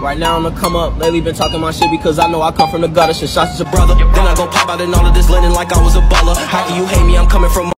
Right now I'm gonna come up. Lately been talking my shit because I know I come from the gutter. Shit shots to your brother. Then I gon' pop out in all of this linen like I was a baller. How can you hate me? I'm coming from